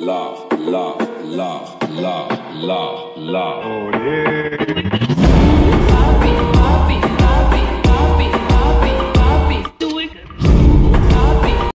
love, love, love, love, love, love. Oh, yeah.